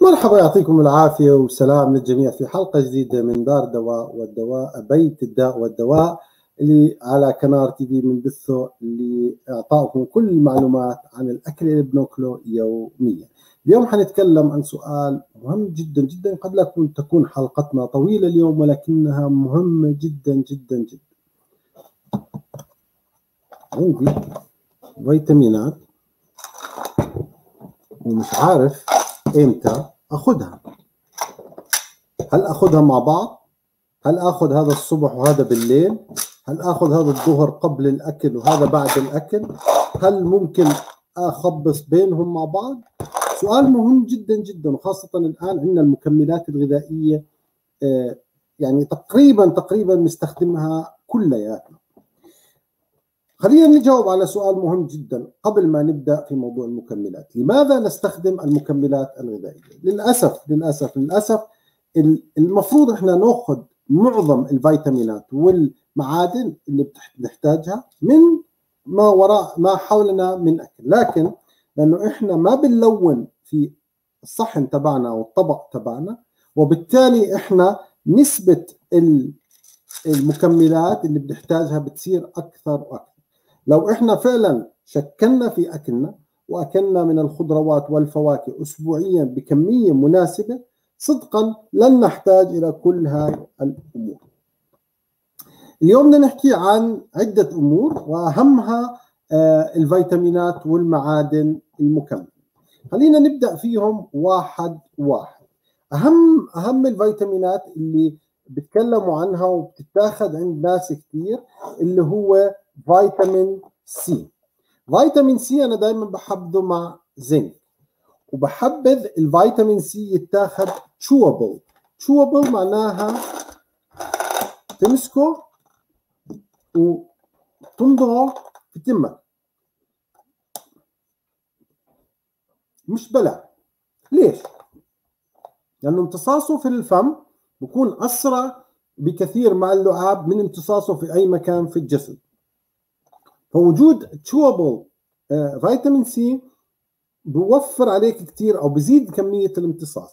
مرحبا يعطيكم العافية وسلام للجميع في حلقة جديدة من دار دواء والدواء بيت الداء والدواء اللي على قناة تي في بنبثه لإعطائكم كل المعلومات عن الأكل اللي بناكله يوميا. اليوم حنتكلم عن سؤال مهم جدا جدا قد لا تكون حلقتنا طويلة اليوم ولكنها مهمة جدا جدا جدا. عندي فيتامينات ومش عارف إمتى؟ أخذها. هل أخذها مع بعض؟ هل آخذ هذا الصبح وهذا بالليل؟ هل آخذ هذا الظهر قبل الأكل وهذا بعد الأكل؟ هل ممكن أخبص بينهم مع بعض؟ سؤال مهم جدا جدا وخاصة الآن عندنا المكملات الغذائية آه، يعني تقريبا تقريبا نستخدمها كلياتنا. خلينا نجاوب على سؤال مهم جدا قبل ما نبدأ في موضوع المكملات، لماذا نستخدم المكملات الغذائية؟ للأسف للأسف للأسف المفروض إحنا نأخذ معظم الفيتامينات والمعادن اللي بنحتاجها من ما وراء ما حولنا من أكل، لكن لأنه إحنا ما بنلون في الصحن تبعنا أو الطبق تبعنا وبالتالي إحنا نسبة المكملات اللي بنحتاجها بتصير أكثر وأكثر. لو إحنا فعلا شكلنا في أكلنا وأكلنا من الخضروات والفواكه اسبوعيا بكمية مناسبة صدقا لن نحتاج إلى كل هاي الأمور. اليوم بدنا نحكي عن عدة أمور وأهمها آه، الفيتامينات والمعادن المكملة. خلينا نبدأ فيهم واحد واحد. أهم أهم الفيتامينات اللي بتكلموا عنها وبتتاخذ عند ناس كثير اللي هو فيتامين C. فيتامين C أنا دائما بحبه مع زنك وبحبذ الفيتامين C يتاخذ chewable chewable معناها تمسكه وتمضغه في تمك مش بلع ليش؟ لأنه امتصاصه في الفم بكون أسرع بكثير مع اللعاب من امتصاصه في أي مكان في الجسد فوجود chewable فيتامين C بوفر عليك كثير أو بزيد كمية الامتصاص.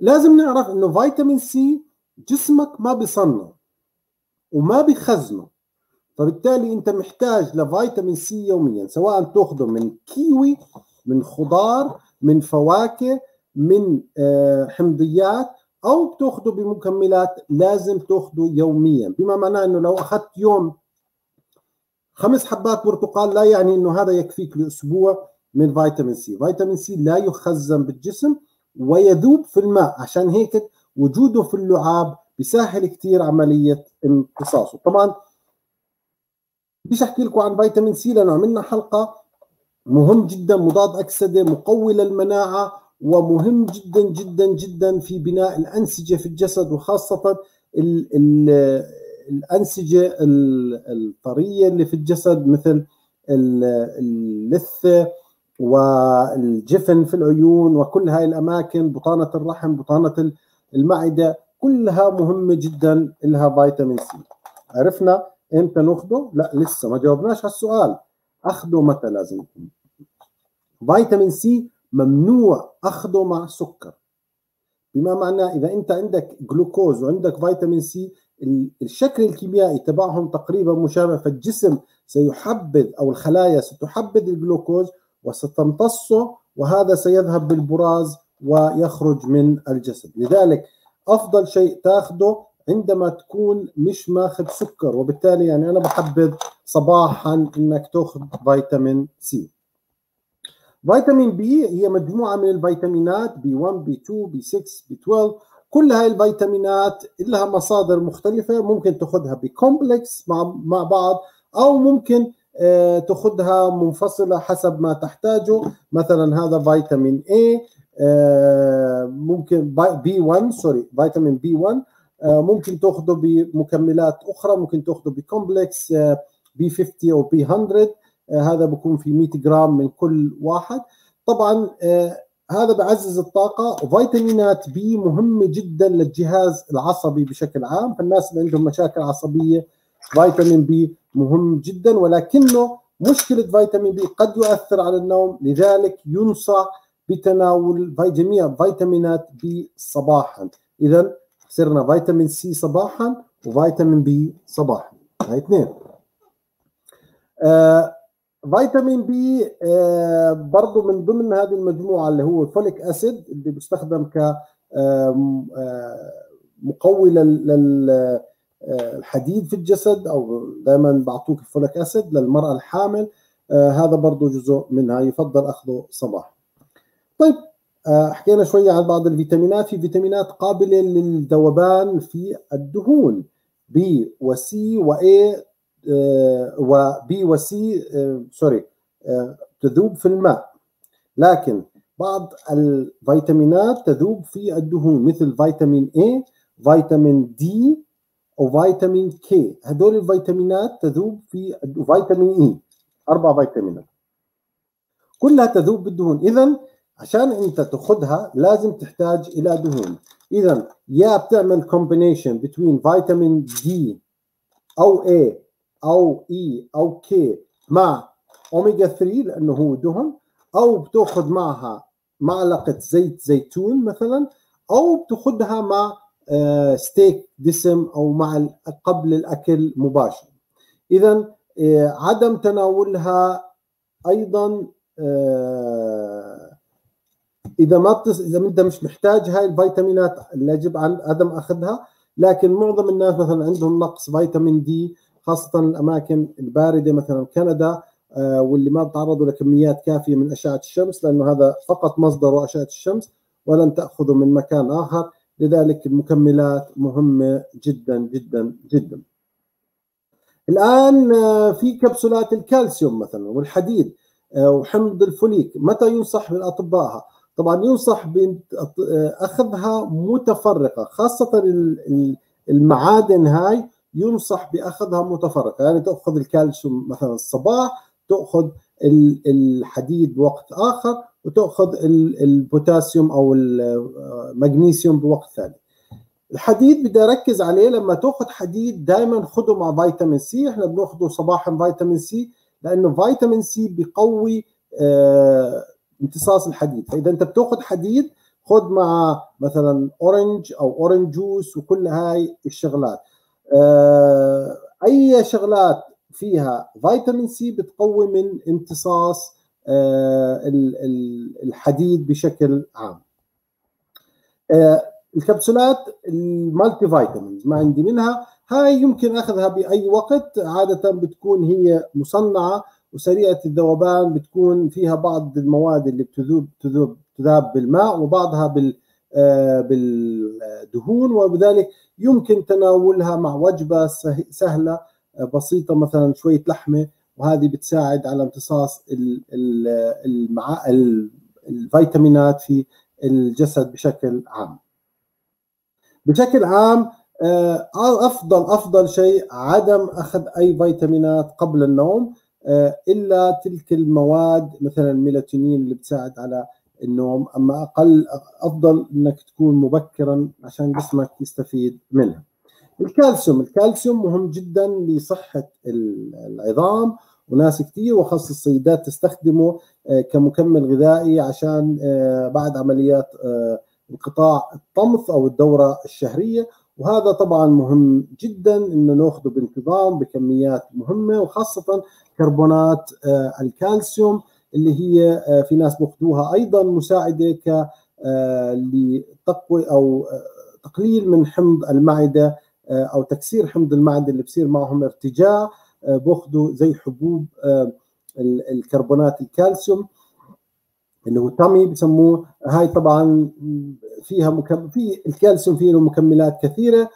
لازم نعرف إنه فيتامين C جسمك ما بيصنع وما بيخزنه. فبالتالي أنت محتاج لفيتامين C يوميا سواء تأخذه من كيوي من خضار من فواكه من آه، حمضيات أو بتأخذه بمكملات لازم تأخذه يوميا. بما معناه إنه لو أخذت يوم خمس حبات برتقال لا يعني إنه هذا يكفيك لأسبوع من فيتامين C. فيتامين C لا يخزن بالجسم ويذوب في الماء. عشان هيك وجوده في اللعاب بيسهل كثير عملية امتصاصه. طبعا بديش أحكي لكم عن فيتامين C لأنه عملنا حلقة مهم جدا مضاد أكسدة مقوي للمناعة ومهم جدا جدا جدا في بناء الأنسجة في الجسد وخاصة ال ال الأنسجة الطرية اللي في الجسد مثل اللثة والجفن في العيون وكل هاي الأماكن بطانة الرحم بطانة المعدة كلها مهمة جدا لها فيتامين C. عرفنا إمتى ناخده لا لسه ما جاوبناش على السؤال. اخده متى لازم؟ فيتامين C ممنوع اخده مع سكر. بما معناه إذا أنت عندك جلوكوز وعندك فيتامين C الشكل الكيميائي تبعهم تقريبا مشابه فالجسم سيحبذ أو الخلايا ستحبذ الجلوكوز وستمتصه وهذا سيذهب بالبراز ويخرج من الجسد. لذلك أفضل شيء تاخذه عندما تكون مش ماخذ سكر وبالتالي يعني أنا بحبذ صباحا إنك تأخذ فيتامين C فيتامين B هي مجموعة من الفيتامينات B 1 B 2 B 6 B 12 كل هاي الفيتامينات لها مصادر مختلفة ممكن تأخذها ب complex مع مع بعض أو ممكن آه، تأخذها منفصلة حسب ما تحتاجه. مثلا هذا فيتامين A آه، ممكن بي 1 sorry فيتامين بي 1 ممكن تأخذه بمكملات أخرى ممكن تأخذه ب complex بي 50 أو بي 100 هذا بكون في 100 جرام من كل واحد. طبعا آه، هذا بعزز الطاقة. وفيتامينات بي مهمة جدا للجهاز العصبي بشكل عام. فالناس اللي عندهم مشاكل عصبية فيتامين بي مهم جدا. ولكنه مشكلة فيتامين بي قد يؤثر على النوم. لذلك ينصح بتناول جميع فيتامينات بي صباحا. اذا صرنا فيتامين سي صباحا وفيتامين بي صباحا. هاي اثنين. آه فيتامين بي آه برضه من ضمن هذه المجموعة اللي هو ال folic acid اللي بيستخدم ك آه مقوي للحديد في الجسد أو دائما بعطوك ال folic acid للمرأة الحامل آه هذا برضه جزء منها يفضل أخذه صباح. طيب آه حكينا شوية عن بعض الفيتامينات في فيتامينات قابلة للذوبان في الدهون بي وسي واي آه وبي وسي sorry تذوب في الماء. لكن بعض الفيتامينات تذوب في الدهون مثل فيتامين A فيتامين D وفيتامين K. هدول الفيتامينات تذوب في فيتامين E أربع فيتامينات. كلها تذوب بالدهون. إذا عشان أنت تأخذها لازم تحتاج إلى دهون. إذا يا بتعمل combination بين فيتامين D أو A أو E أو K مع أوميجا 3 لأنه هو دهن أو بتأخذ معها معلقة زيت زيتون مثلا أو بتأخذها مع ستيك دسم أو مع قبل الأكل مباشر. اذا عدم تناولها أيضا إذا ما بتس... إذا أنت مش محتاج هاي الفيتامينات اللي يجب عدم أخذها لكن معظم الناس مثلا عندهم نقص فيتامين دي خاصة الأماكن الباردة مثلا كندا واللي ما بتعرضوا لكميات كافية من أشعة الشمس لأنه هذا فقط مصدره أشعة الشمس ولن تاخذه من مكان آخر لذلك المكملات مهمة جدا جدا جدا. الآن في كبسولات الكالسيوم مثلا والحديد وحمض الفوليك متى ينصح بالأطباء؟ طبعا ينصح باخذها متفرقة خاصة المعادن هاي ينصح بأخذها متفرقة. يعني تأخذ الكالسيوم مثلا الصباح تأخذ الحديد بوقت آخر وتأخذ البوتاسيوم أو المغنيسيوم بوقت ثاني. الحديد بدي أركز عليه لما تأخذ حديد دائما خذه مع فيتامين سي. إحنا بناخذه صباحا فيتامين سي لأنه فيتامين سي بيقوي آه امتصاص الحديد. فإذا أنت بتأخذ حديد خذ مع مثلا orange أو orange juice وكل هاي الشغلات. أي شغلات فيها فيتامين سي بتقوي من امتصاص آه الحديد بشكل عام. آه الكبسولات المالتي فيتامينز ما عندي منها. هاي يمكن أخذها بأي وقت عادة بتكون هي مصنعة وسريعة الذوبان بتكون فيها بعض المواد اللي بتذوب تذوب تذاب بالماء وبعضها بال آه بالدهون وبذلك يمكن تناولها مع وجبة سهلة بسيطة مثلا شوية لحمة وهذه بتساعد على امتصاص. الفيتامينات في الجسد بشكل عام. بشكل عام أفضل أفضل شيء عدم أخذ أي فيتامينات قبل النوم إلا تلك المواد مثلا الميلاتونين اللي بتساعد على النوم أما أقل أفضل إنك تكون مبكرا عشان جسمك يستفيد منها. الكالسيوم الكالسيوم مهم جدا لصحة العظام وناس كثير وخاصة السيدات تستخدمه كمكمل غذائي عشان بعد عمليات انقطاع الطمث أو الدورة الشهرية وهذا طبعا مهم جدا إنه نأخذه بانتظام بكميات مهمة وخاصة كربونات الكالسيوم اللي هي في ناس بياخذوها أيضا مساعدة ك لتقوي أو تقليل من حمض المعدة أو تكسير حمض المعدة اللي بصير معهم ارتجاع باخذوا زي حبوب الكربونات الكالسيوم اللي هو Tums بسموه. هاي طبعا فيها مكم... في الكالسيوم فيه له مكملات كثيرة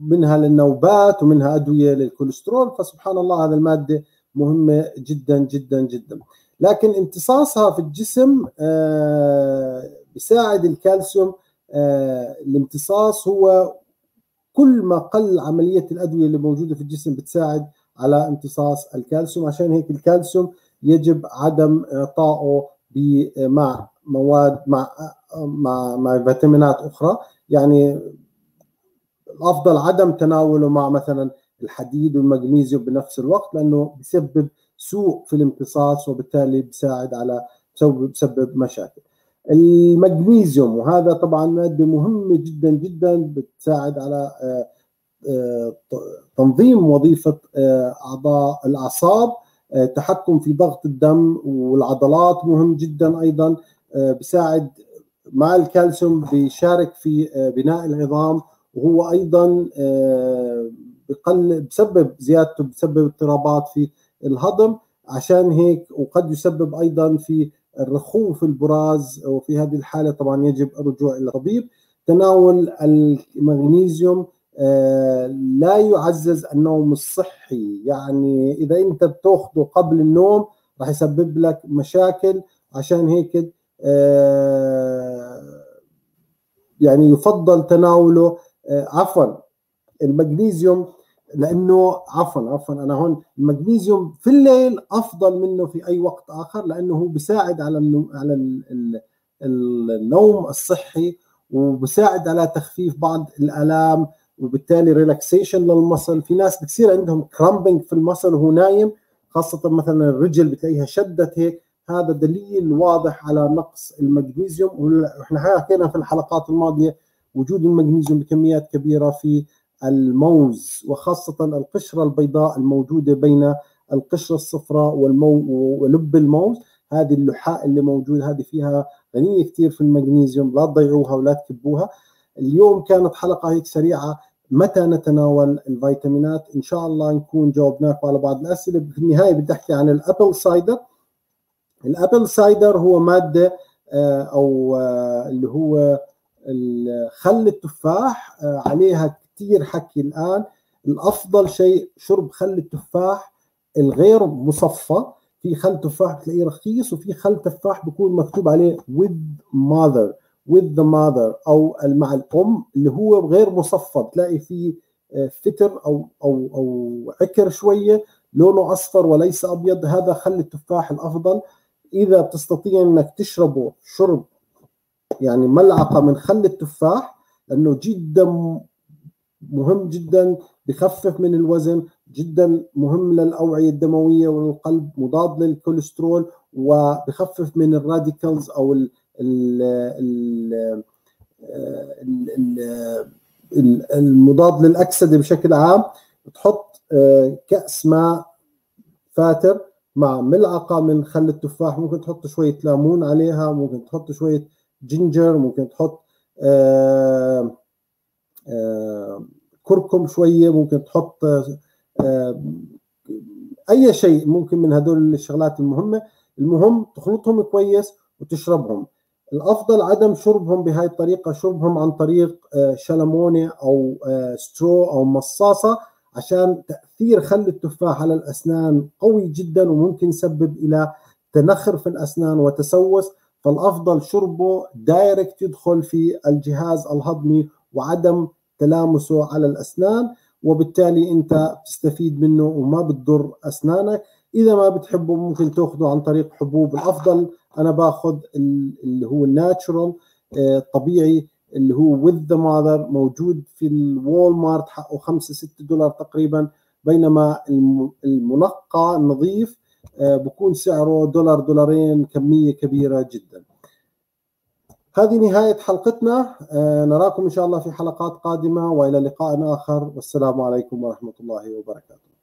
منها للنوبات ومنها أدوية للكوليسترول. فسبحان الله هذا المادة مهمة جدا جدا جدا. لكن امتصاصها في الجسم بيساعد الكالسيوم الامتصاص هو كل ما قل عملية الأدوية اللي موجودة في الجسم بتساعد على امتصاص الكالسيوم. عشان هيك الكالسيوم يجب عدم إعطائه مع مواد مع مع مع فيتامينات أخرى. يعني الأفضل عدم تناوله مع مثلا الحديد والمغنيسيوم بنفس الوقت لأنه بيسبب سوء في الامتصاص وبالتالي بيساعد على بسبب مشاكل. المغنيسيوم وهذا طبعا مادة مهمة جدا جدا بتساعد على آه، آه، تنظيم وظيفة آه، أعضاء الأعصاب. تحكم في ضغط الدم والعضلات مهم جدا أيضا. بيساعد مع الكالسيوم بيشارك في بناء العظام. وهو أيضا بقل بسبب زيادته بسبب اضطرابات في الهضم. عشان هيك وقد يسبب أيضا في الرخو في البراز وفي هذه الحالة طبعا يجب الرجوع إلى الطبيب. تناول المغنيسيوم آه، لا يعزز النوم الصحي. يعني إذا أنت بتأخذه قبل النوم راح يسبب لك مشاكل. عشان هيك آه، يعني يفضل تناوله آه، عفوا المغنيسيوم لأنه عفوا عفوا أنا هون المغنيسيوم في الليل أفضل منه في أي وقت آخر لأنه هو بيساعد على النوم على النوم الصحي وبساعد على تخفيف بعض الألام وبالتالي relaxation لل muscle في ناس بتصير عندهم cramping في ال muscle وهو نايم خاصة مثلا الرجل بتلاقيها شدت هيك. هذا دليل واضح على نقص المغنيسيوم. وإحنا حكينا في الحلقات الماضية وجود المغنيسيوم بكميات كبيرة في الموز وخاصة القشرة البيضاء الموجودة بين القشرة الصفراء والمو ولب الموز. هذه اللحاء اللي موجود هذه فيها غنية كثير في المغنيسيوم لا تضيعوها ولا تكبوها. اليوم كانت حلقة هيك سريعة متى نتناول الفيتامينات؟ إن شاء الله نكون جاوبناكم على بعض الأسئلة. في النهاية بدي أحكي عن ال apple cider. ال apple cider هو مادة آه، أو آه، اللي هو خل التفاح آه، عليها كثير حكي الآن. الأفضل شيء شرب خل التفاح الغير مصفى. في خل تفاح بتلاقيه رخيص وفي خل تفاح بيكون مكتوب عليه with mother with the mother أو مع الأم اللي هو غير مصفى. بتلاقي فيه آه، فتر أو أو أو عكر شوية لونه أصفر وليس أبيض. هذا خل التفاح الأفضل. إذا بتستطيع إنك تشربه شرب يعني ملعقة من خل التفاح لأنه جدا مهم جدا بخفف من الوزن جدا مهم للأوعية الدموية والقلب مضاد للكوليسترول وبخفف من ال radicals أو ال ال ال المضاد للأكسدة بشكل عام. تحط آه، كأس ماء فاتر مع ملعقة من خل التفاح. ممكن تحط شوية ليمون عليها ممكن تحط شوية ginger ممكن تحط آه كركم شوية ممكن تحط آه، أي شيء ممكن من هدول الشغلات المهمة. المهم تخلطهم كويس وتشربهم. الأفضل عدم شربهم بهاي الطريقة شربهم عن طريق آه، شلمونة أو straw أو مصاصة عشان تأثير خل التفاح على الأسنان قوي جدا وممكن يسبب إلى تنخر في الأسنان وتسوس. فالأفضل شربه direct يدخل في الجهاز الهضمي وعدم تلامسه على الأسنان وبالتالي أنت بتستفيد منه وما بتضر أسنانك. إذا ما بتحبه ممكن تأخذه عن طريق حبوب الأفضل. أنا باخذ اللي هو الناتشورال الطبيعي آه، اللي هو وذ ذا ماذر موجود في الوول مارت حقه 5 6 دولار تقريبا. بينما المنقى النظيف آه، بكون سعره دولار دولارين كمية كبيرة جدا. هذه نهاية حلقتنا. آه، نراكم إن شاء الله في حلقات قادمة وإلى لقاء آخر. والسلام عليكم ورحمة الله وبركاته.